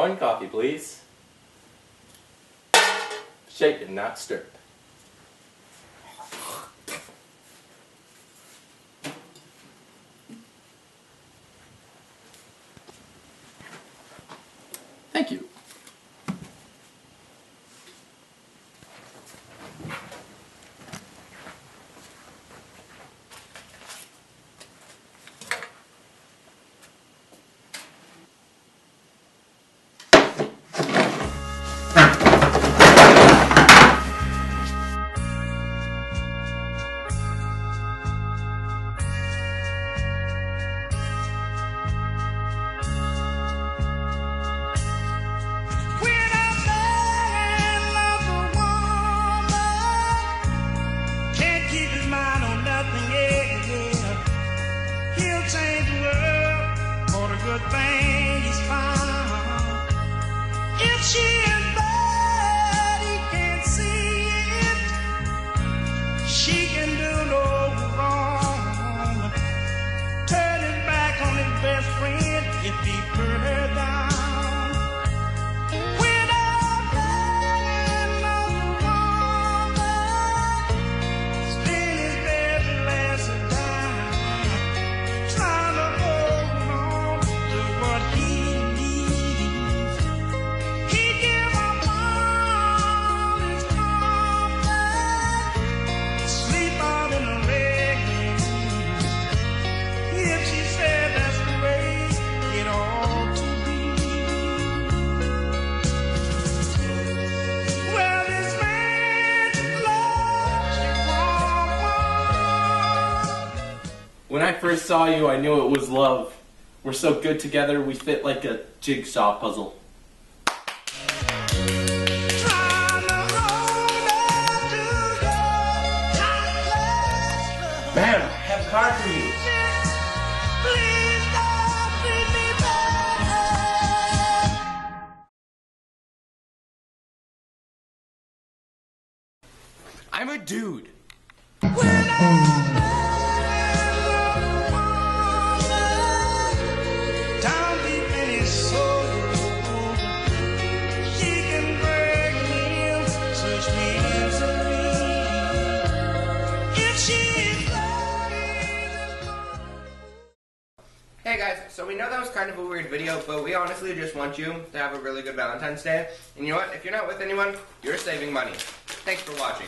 One coffee, please. Shake and not stir. Thank you. Thing When I first saw you, I knew it was love. We're so good together, we fit like a jigsaw puzzle. Trying to hold on to your tight love. Man, I have a card for you. Please don't treat me bad. I'm a dude. Hey guys, so we know that was kind of a weird video, but we honestly just want you to have a really good Valentine's Day. And you know what? If you're not with anyone, you're saving money. Thanks for watching.